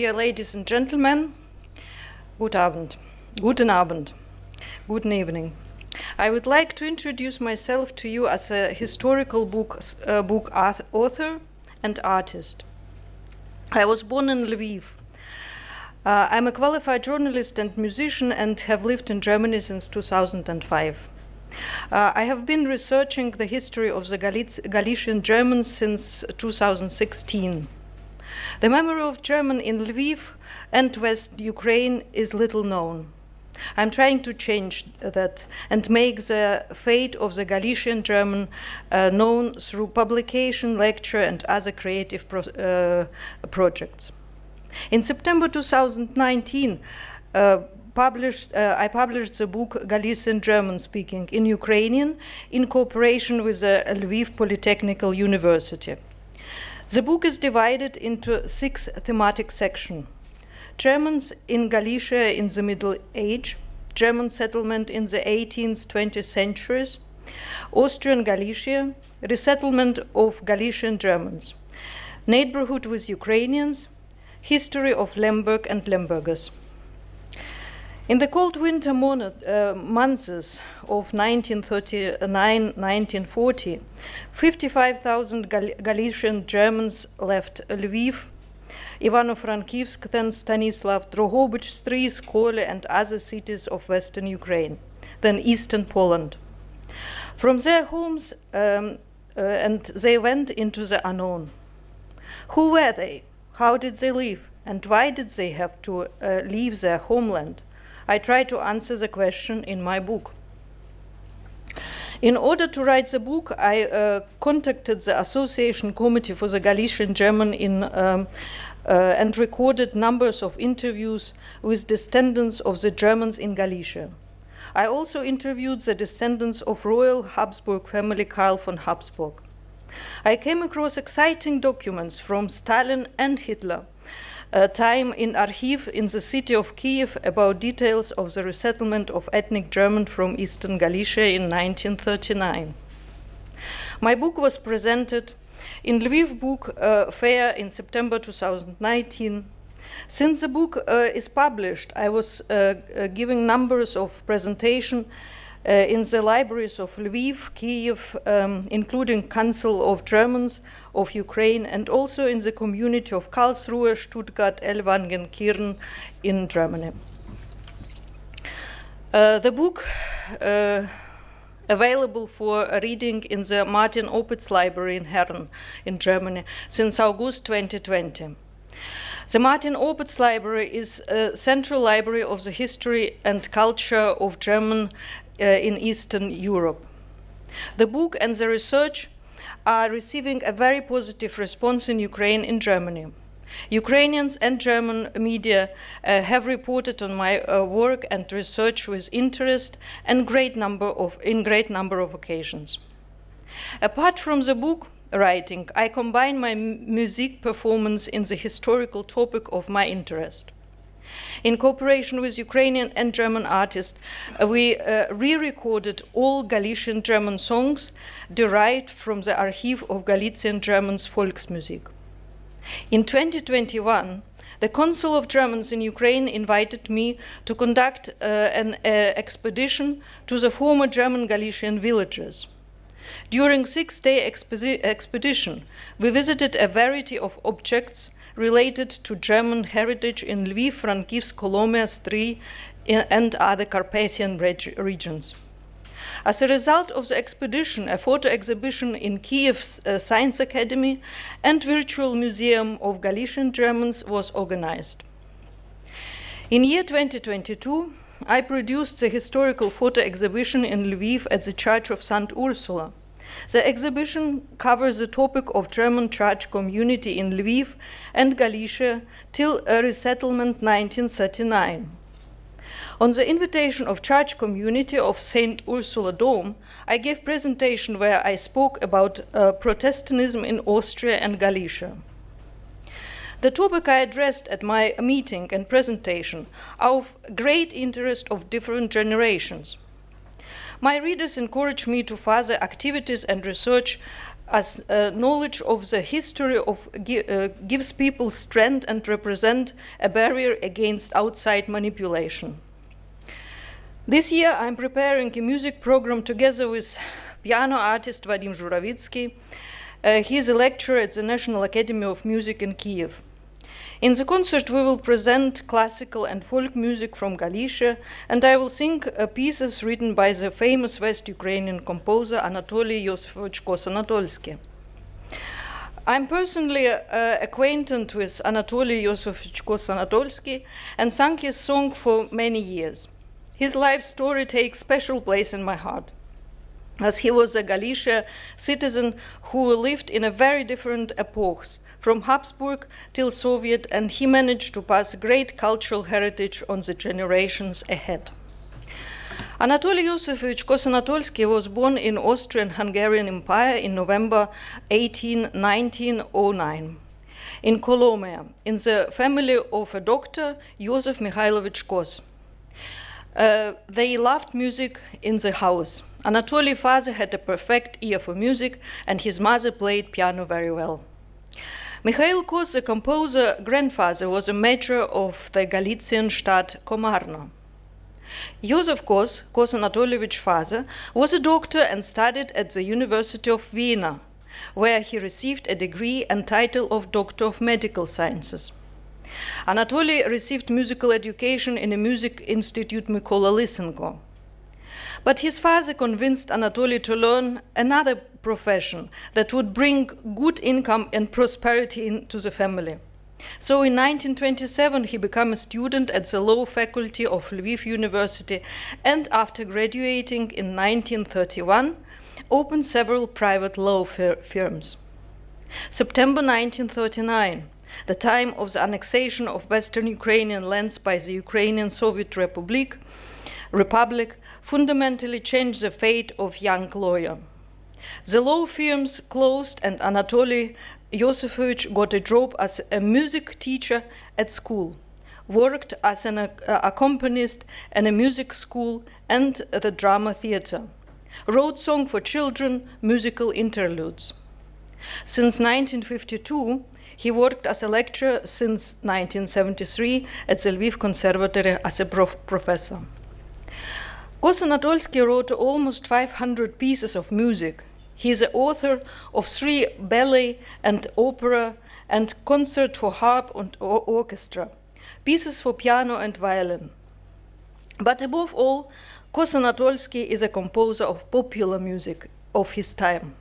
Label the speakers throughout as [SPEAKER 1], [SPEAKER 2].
[SPEAKER 1] dear ladies and gentlemen. Good Abend. Guten Abend. Guten evening. I would like to introduce myself to you as a historical book, uh, book author and artist. I was born in Lviv. Uh, I'm a qualified journalist and musician and have lived in Germany since 2005. Uh, I have been researching the history of the Galiz Galician Germans since 2016. The memory of German in Lviv and West Ukraine is little known. I'm trying to change that and make the fate of the Galician German uh, known through publication, lecture, and other creative pro uh, projects. In September 2019, uh, published, uh, I published the book Galician German Speaking in Ukrainian in cooperation with the Lviv Polytechnical University. The book is divided into six thematic sections. Germans in Galicia in the Middle Age, German settlement in the 18th, 20th centuries, Austrian Galicia, resettlement of Galician Germans, neighborhood with Ukrainians, history of Lemberg and Lembergers. In the cold winter uh, months of 1939-1940, 55,000 Gal Galician Germans left Lviv, Ivano-Frankivsk, then Stanislav, Drohobych, Stryj, Kole, and other cities of western Ukraine, then eastern Poland. From their homes, um, uh, and they went into the unknown. Who were they? How did they live? And why did they have to uh, leave their homeland? I try to answer the question in my book. In order to write the book, I uh, contacted the Association Committee for the Galician German in, um, uh, and recorded numbers of interviews with descendants of the Germans in Galicia. I also interviewed the descendants of royal Habsburg family Karl von Habsburg. I came across exciting documents from Stalin and Hitler uh, time in Archiv in the city of Kiev about details of the resettlement of ethnic German from eastern Galicia in 1939. My book was presented in Lviv Book uh, Fair in September 2019. Since the book uh, is published, I was uh, uh, giving numbers of presentation in the libraries of Lviv, Kiev, um, including Council of Germans of Ukraine, and also in the community of Karlsruhe, Stuttgart, Ellwangen, Kirn in Germany. Uh, the book uh, available for reading in the Martin Opitz Library in Herne in Germany since August 2020. The Martin Opitz Library is a central library of the history and culture of German uh, in Eastern Europe. The book and the research are receiving a very positive response in Ukraine and Germany. Ukrainians and German media uh, have reported on my uh, work and research with interest and great number of, in great number of occasions. Apart from the book writing, I combine my music performance in the historical topic of my interest. In cooperation with Ukrainian and German artists, uh, we uh, re-recorded all Galician German songs derived from the Archive of Galician Germans Volksmusik. In 2021, the Council of Germans in Ukraine invited me to conduct uh, an uh, expedition to the former German Galician villages. During six-day expedition, we visited a variety of objects related to German heritage in Lviv, Frankivsk, Kolomea, Stryj, and other Carpathian reg regions. As a result of the expedition, a photo exhibition in Kiev's uh, Science Academy and Virtual Museum of Galician Germans was organized. In year 2022, I produced the historical photo exhibition in Lviv at the Church of St. Ursula, the exhibition covers the topic of German church community in Lviv and Galicia till resettlement 1939. On the invitation of church community of St. Ursula Dome, I gave presentation where I spoke about uh, Protestantism in Austria and Galicia. The topic I addressed at my meeting and presentation are of great interest of different generations. My readers encourage me to further activities and research as uh, knowledge of the history of gi uh, gives people strength and represent a barrier against outside manipulation. This year I'm preparing a music program together with piano artist Vadim Zhuravitsky. Uh, he is a lecturer at the National Academy of Music in Kiev. In the concert, we will present classical and folk music from Galicia, and I will sing uh, pieces written by the famous West Ukrainian composer Anatoly Yosifovich Kos-Anatolsky. I'm personally uh, acquainted with Anatoly Yosifovich Kos-Anatolsky and sang his song for many years. His life story takes special place in my heart as he was a Galicia citizen who lived in a very different epochs from Habsburg till Soviet, and he managed to pass great cultural heritage on the generations ahead. Anatoly Yosefovich Kos-Anatolsky was born in Austrian-Hungarian Empire in November 18, 1909 in Kolomea, in the family of a doctor, Josef Mikhailovich Kos. Uh, they loved music in the house. Anatoly's father had a perfect ear for music, and his mother played piano very well. Mikhail Kos, the composer grandfather, was a mayor of the Galician state Komarno. Joseph Kos, Kos Anatolievich's father, was a doctor and studied at the University of Vienna, where he received a degree and title of Doctor of Medical Sciences. Anatoly received musical education in a music institute Mykola Lysenko. But his father convinced Anatoly to learn another profession that would bring good income and prosperity into the family. So in 1927, he became a student at the law faculty of Lviv University and after graduating in 1931, opened several private law fir firms. September 1939, the time of the annexation of Western Ukrainian lands by the Ukrainian Soviet Republic, Republic fundamentally changed the fate of young lawyer. The law firms closed and Anatoly Yosefovich got a job as a music teacher at school, worked as an uh, accompanist in a music school and the drama theater, wrote songs for children, musical interludes. Since 1952, he worked as a lecturer since 1973 at the Lviv Conservatory as a prof professor. Kos Anatolsky wrote almost 500 pieces of music. He is the author of three ballet and opera and concert for harp and orchestra, pieces for piano and violin. But above all, Kos-Anatolsky is a composer of popular music of his time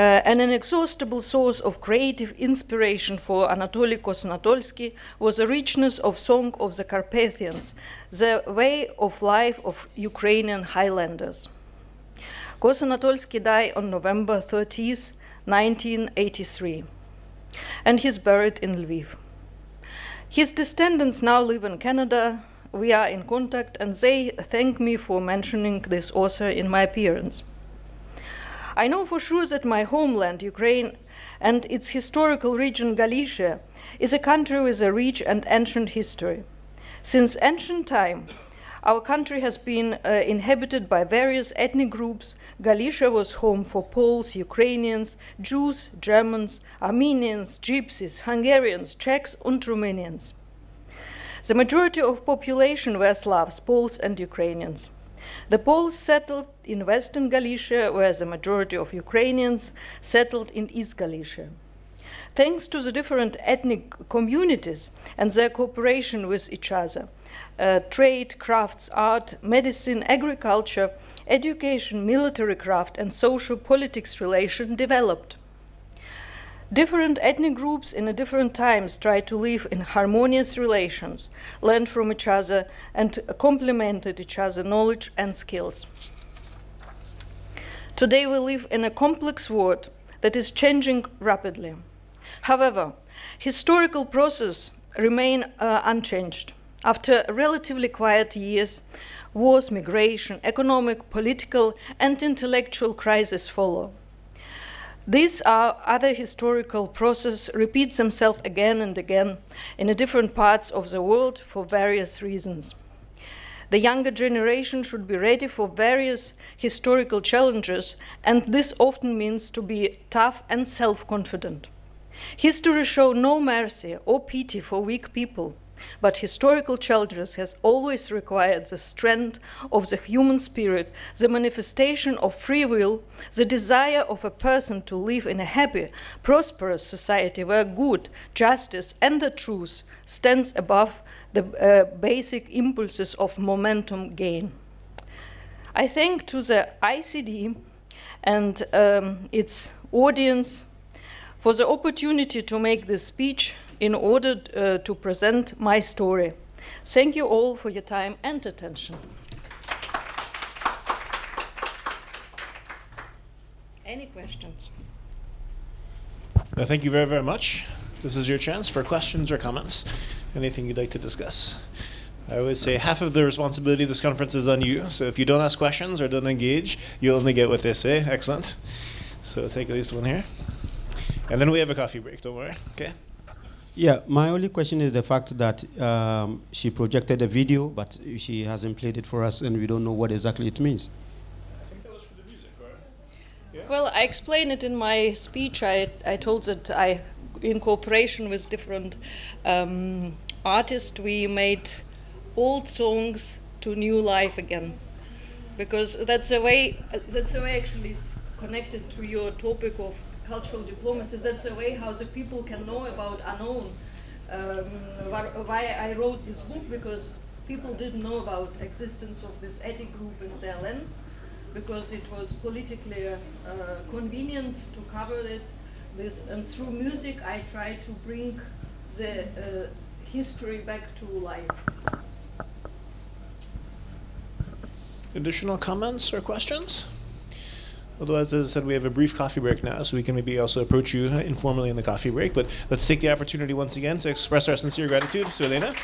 [SPEAKER 1] uh, an inexhaustible source of creative inspiration for Anatoly Kos-Anatolsky was the richness of Song of the Carpathians, the way of life of Ukrainian highlanders. Kos-Anatolsky died on November 30, 1983, and he's buried in Lviv. His descendants now live in Canada. We are in contact, and they thank me for mentioning this author in my appearance. I know for sure that my homeland, Ukraine, and its historical region, Galicia, is a country with a rich and ancient history. Since ancient time, our country has been uh, inhabited by various ethnic groups. Galicia was home for Poles, Ukrainians, Jews, Germans, Armenians, Gypsies, Hungarians, Czechs, and Romanians. The majority of population were Slavs, Poles, and Ukrainians. The Poles settled in western Galicia, where the majority of Ukrainians settled in East Galicia. Thanks to the different ethnic communities and their cooperation with each other, uh, trade, crafts, art, medicine, agriculture, education, military craft, and social politics relation developed. Different ethnic groups in different times tried to live in harmonious relations, learned from each other, and complemented each other knowledge and skills. Today we live in a complex world that is changing rapidly. However, historical processes remain uh, unchanged. After relatively quiet years, wars, migration, economic, political, and intellectual crises follow. These are other historical process repeats themselves again and again in different parts of the world for various reasons. The younger generation should be ready for various historical challenges, and this often means to be tough and self confident. History shows no mercy or pity for weak people, but historical challenges has always required the strength of the human spirit, the manifestation of free will, the desire of a person to live in a happy, prosperous society where good, justice, and the truth stands above the uh, basic impulses of momentum gain. I thank to the ICD and um, its audience for the opportunity to make this speech in order uh, to present my story. Thank you all for your time and attention. Any questions?
[SPEAKER 2] Thank you very, very much. This is your chance for questions or comments. Anything you'd like to discuss? I always say half of the responsibility of this conference is on you. So if you don't ask questions or don't engage, you'll only get what they say. Excellent. So take at least one here. And then we have a coffee break, don't worry. Okay?
[SPEAKER 3] Yeah, my only question is the fact that um, she projected a video, but she hasn't played it for us, and we don't know what exactly it means.
[SPEAKER 2] I think that was for the music, right?
[SPEAKER 1] Yeah? Well, I explained it in my speech. I, I told that I, in cooperation with different um, artists, we made old songs to new life again, because that's a way. That's a way actually it's connected to your topic of cultural diplomacy. That's a way how the people can know about unknown. Um, why I wrote this book because people didn't know about existence of this ethnic group in their land because it was politically uh, convenient to cover it. This and through music, I try to bring the uh, history back to life.
[SPEAKER 2] Additional comments or questions? Otherwise, as I said, we have a brief coffee break now, so we can maybe also approach you informally in the coffee break. But let's take the opportunity once again to express our sincere gratitude to Elena.